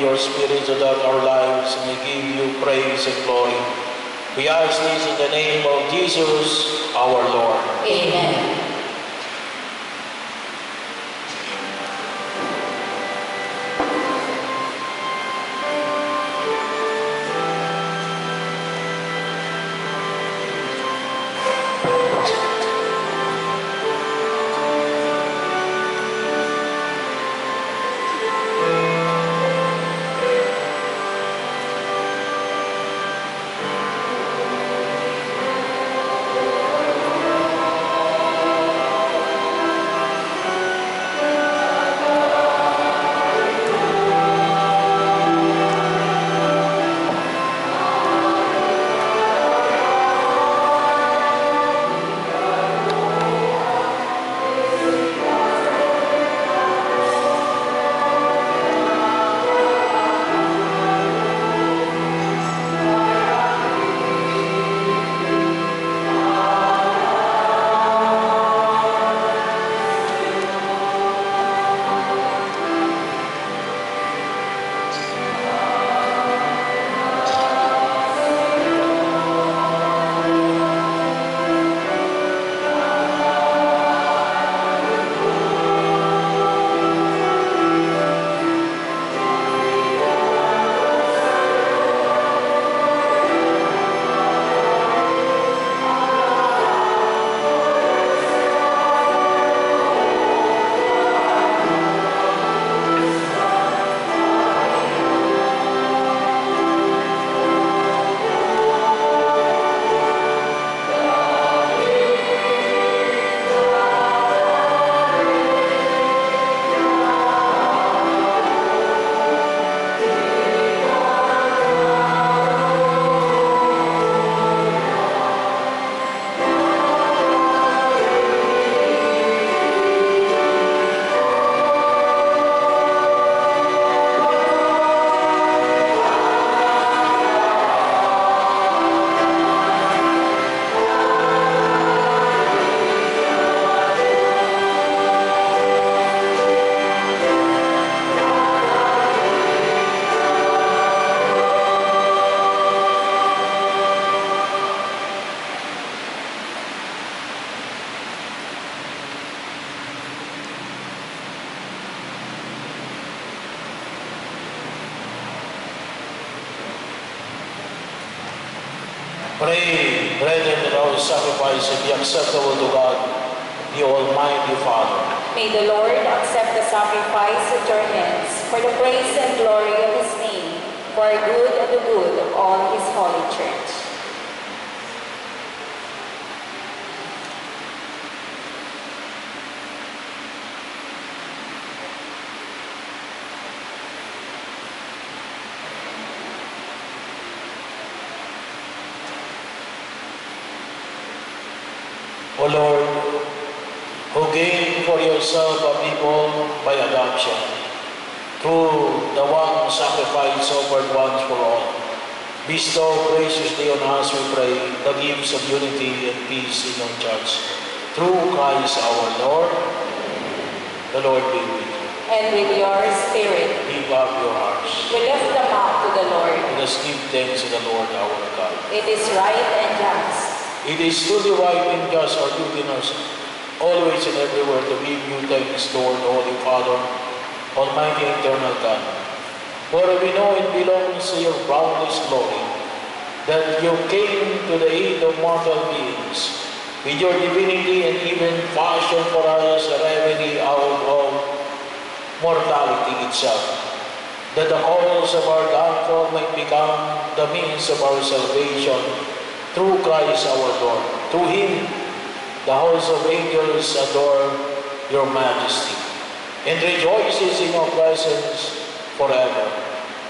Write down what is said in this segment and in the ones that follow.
your Spirit that our lives may give you praise and glory. We ask this in the name of Jesus, our Lord. Amen. For the praise and glory of his name, for good and the good of all his holy church. O Lord, who gained for yourself a people by adoption, through the one sacrifice offered once for all, bestow graciously on us, we pray, the gifts of unity and peace in your church. Through Christ our Lord, the Lord be with you. And with your spirit, Lift up your hearts. we lift them up to the Lord. Let us give thanks to the Lord our God. It is right and just. It is truly right and just our duty our sin, always and everywhere to give you thanks, Lord, Holy Father, Almighty eternal God. For we know it belongs to your boundless glory that you came to the aid of mortal beings with your divinity and even fashion for us a remedy out of mortality itself, that the cause of our downfall might become the means of our salvation through Christ our Lord. Through Him, the host of angels adore your majesty and rejoices in your presence forever.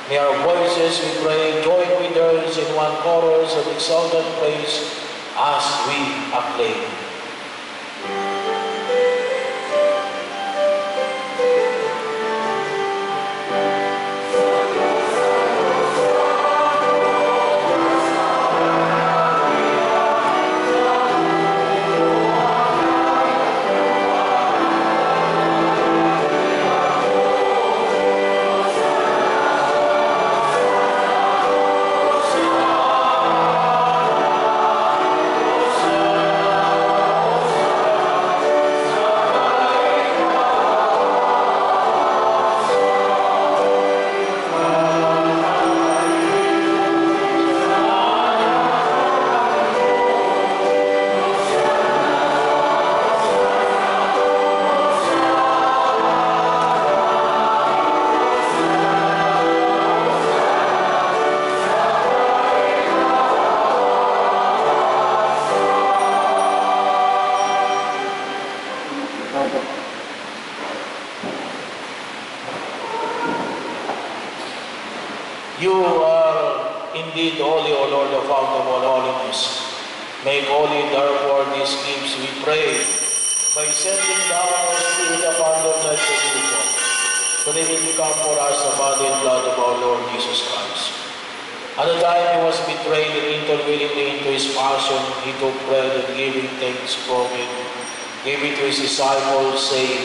May our voices, we pray, join with theirs in one chorus of exalted praise as we acclaim. You are indeed holy, O Lord, the fount of all holiness. Make holy, therefore, these gifts, we pray, by sending down our Spirit upon them like the people, so they may become for us the body and blood of our Lord Jesus Christ. At the time he was betrayed and entered willingly into his passion, he took bread and giving thanks from it, gave it to his disciples, saying,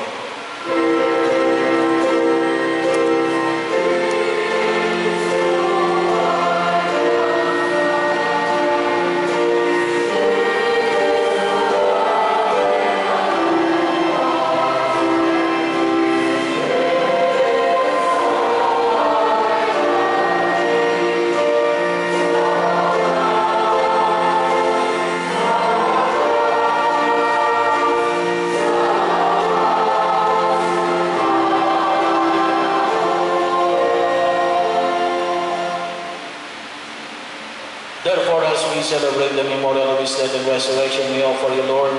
The memorial of his death and resurrection, we offer you, Lord,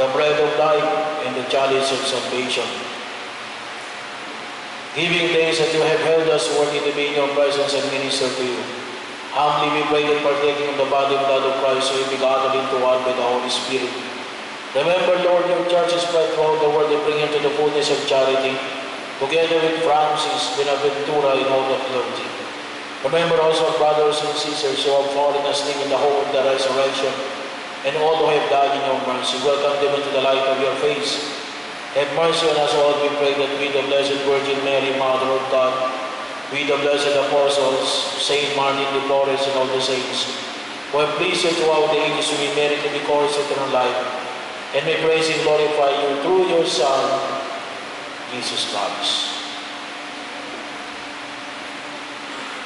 the bread of life and the chalice of salvation. Giving thanks that you have held us worthy to be in your presence and minister to you. Humbly we pray that partaking of the body and blood of Christ, we be gathered into one by the Holy Spirit. Remember, Lord, your church is spread throughout the world and bring into the fullness of charity, together with Francis, Buenaventura, and all the clergy. Remember also brothers and sisters who have fallen asleep in the hope of the resurrection, and all who have died in your mercy. Welcome them into the light of your face. Have mercy on us all, we pray that we, the Blessed Virgin Mary, Mother of God, we, the blessed apostles, Saint Martin de Porres, and all the saints, who have pleased you throughout the ages, we merit to be called eternal life, and may praise and glorify you through your Son, Jesus Christ.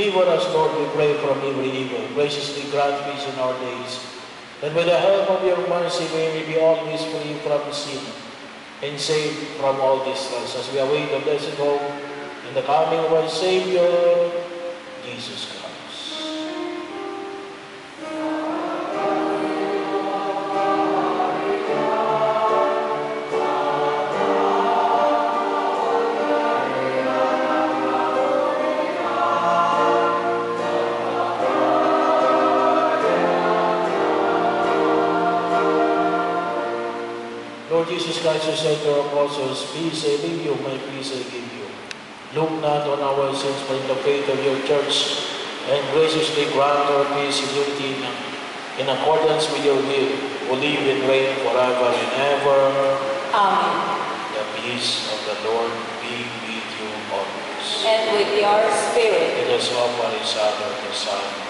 Deliver us, Lord, we pray, from every evil. Graciously grant peace in our days, that with the help of your mercy we may be always free from sin and saved from all distress as we await the blessed hope and the coming of our Savior, Christ, you said to your apostles, Peace I leave you, my peace I give you. Look not on our sins, but in the faith of your church, and graciously grant our peace and unity in, in accordance with your will, who live and reign forever and ever. Amen. The peace of the Lord be with you always. And with your spirit. Let us offer each other the sign.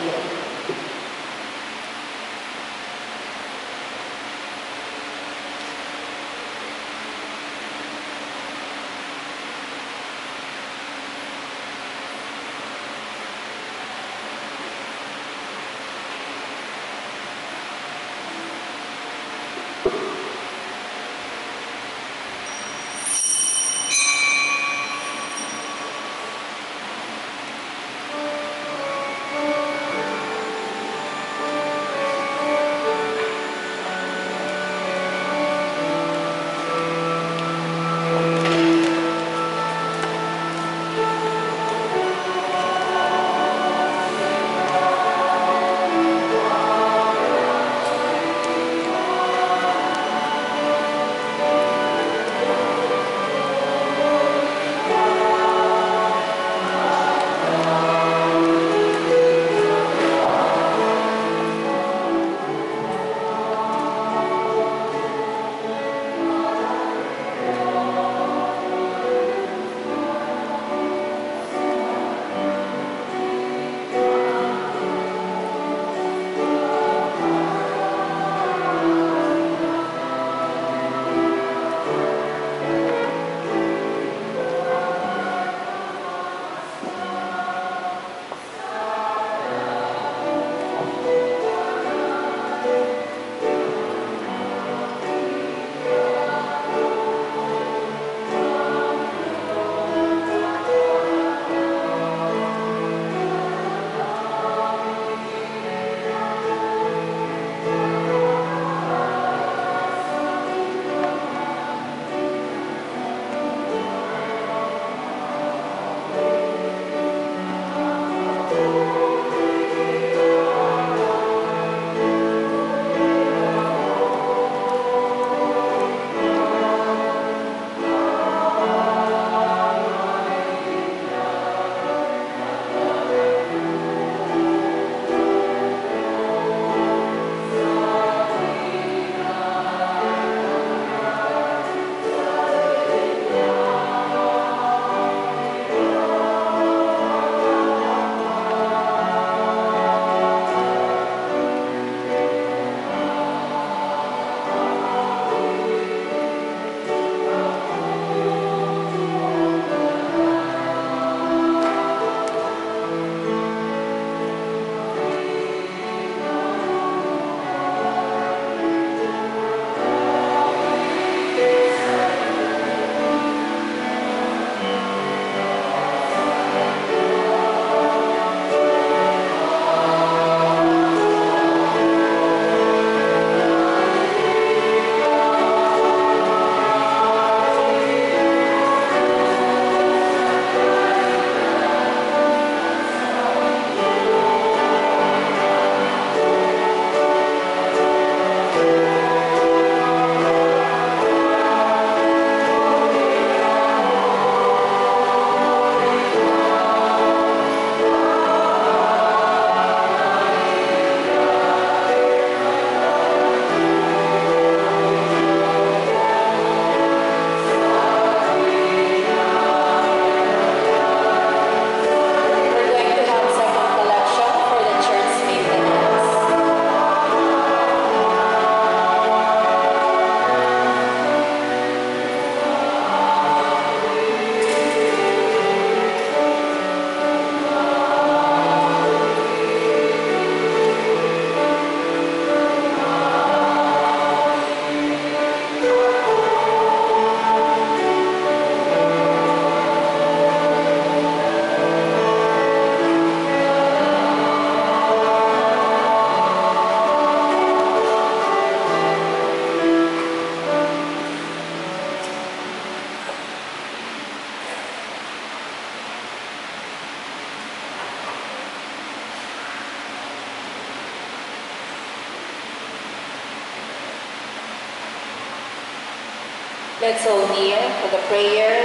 Let's all kneel for the prayer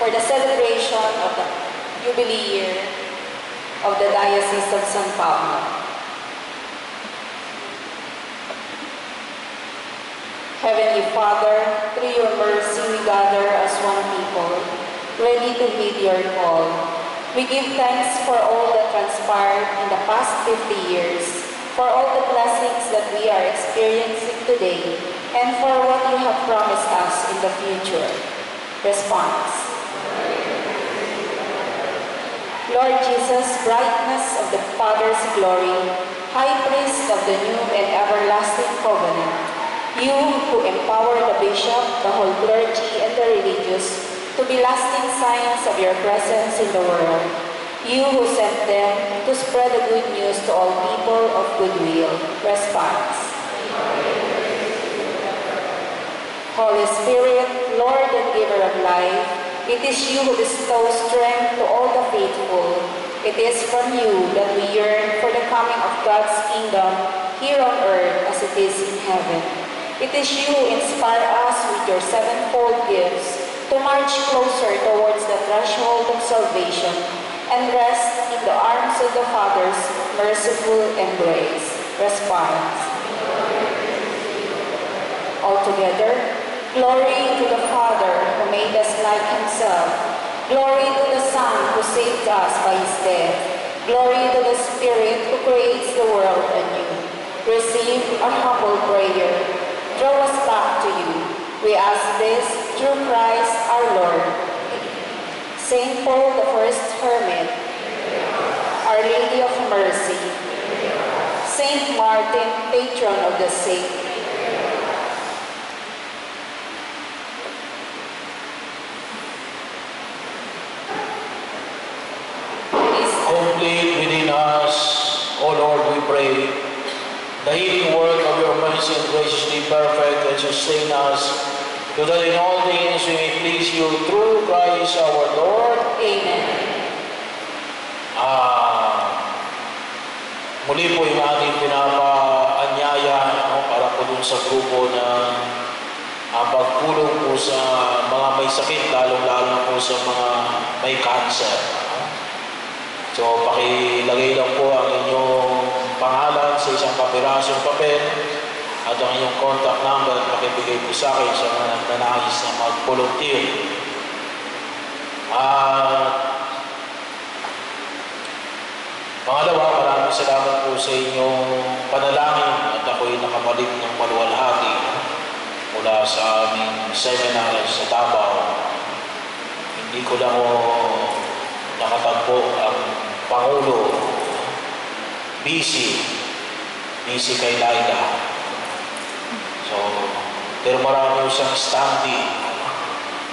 for the celebration of the Jubilee year of the Diocese of San Pablo. Heavenly Father, through your mercy we gather as one people, ready to heed your call. We give thanks for all that transpired in the past 50 years, for all the blessings that we are experiencing today, and for what you have promised us in the future. Response. Lord Jesus, brightness of the Father's glory, high priest of the new and everlasting covenant, you who empower the bishop, the whole clergy, and the religious to be lasting signs of your presence in the world. You who sent them to spread the good news to all people of goodwill. Response. Holy Spirit, Lord and giver of life, it is you who bestows strength to all the faithful. It is from you that we yearn for the coming of God's kingdom here on earth as it is in heaven. It is you who inspire us with your sevenfold gifts to march closer towards the threshold of salvation and rest in the arms of the Father's merciful embrace. Response. Altogether, glory to the Father who made us like himself. Glory to the Son who saved us by his death. Glory to the Spirit who creates the world anew. Receive our humble prayer draw us back to you. We ask this through Christ our Lord. Saint Paul the First Hermit, Our Lady of Mercy, Saint Martin, patron of the sick, the healing work of your mercy and graciously perfect and sustain us, so that in all things we may please you through Christ our Lord. Amen. Ah, muli po yung ating pinapaanyaya no, para po dun sa grupo na uh, pagpulong po sa mga may sakit, lalong-lalo na po sa mga may cancer. So, pakilagay lang po kapirasong papel at ang inyong contact number pakibigay po sa akin sa mga nagnanais na mag-volunteer. At pangalawa, maraming salamat po sa inyong panalangin at ako'y nakabalik ng maluwalhati mula sa aming seminar sa Davao. Hindi ko lang nakatagpo ang Pangulo busy. Busy kay Laila. So, pero marami siyang standing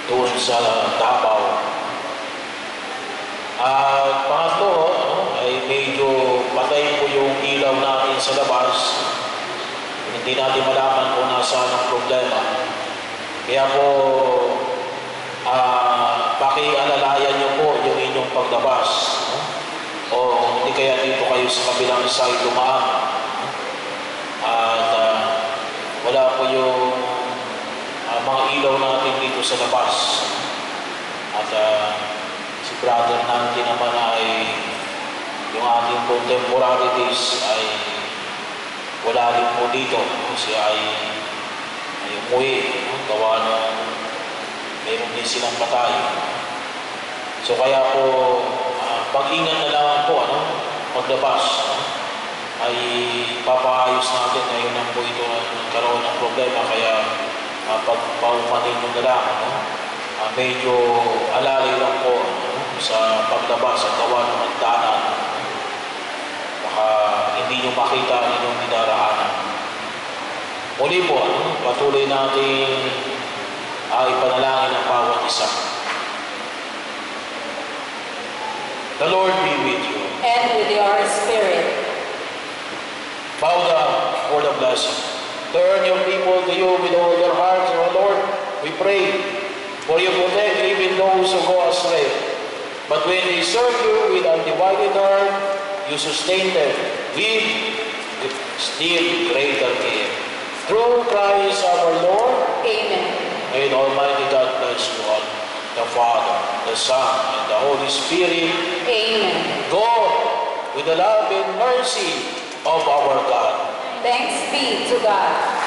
doon sa Davao. At pangatlo, ano, ay medyo patay po yung ilaw natin sa labas. Hindi natin malaman kung nasaan ang problema. Kaya po, ah, pakialalayan niyo po yung inyong paglabas. O hindi kaya dito kayo sa kabilang side dumaan. At ah, wala po yung ah, mga ilaw natin dito sa labas. At ah, si brother natin naman ay yung ating contemporaries ay wala rin po dito. Siya ay, ay umuwi. No? Gawa ng meron din silang patay. So kaya po, ah, pag-ingat na lang po, ano, paglabas, no? Ay papaayos natin ngayon lang po ito nagkaroon ng problema. Kaya uh, pag paumanin nyo na lang, ano, ah, medyo alalay lang po ano, sa paglabas at gawa ng hagdanan. Baka hindi nyo makita ang inyong dinaraanan. Muli po, ano, patuloy natin ay panalangin ang bawat isa. The Lord be with you. And with your spirit. Bow down for the blessing. Turn your people to you with all their hearts, O Lord. We pray for you protect even those who go astray. But when they serve you with undivided heart, you sustain them with, still greater care. Through Christ our Lord, Amen. May the Almighty God bless you all, the Father, the Son, and the Holy Spirit. Amen. Go with the love and mercy of our God. Thanks be to God.